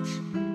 bitch.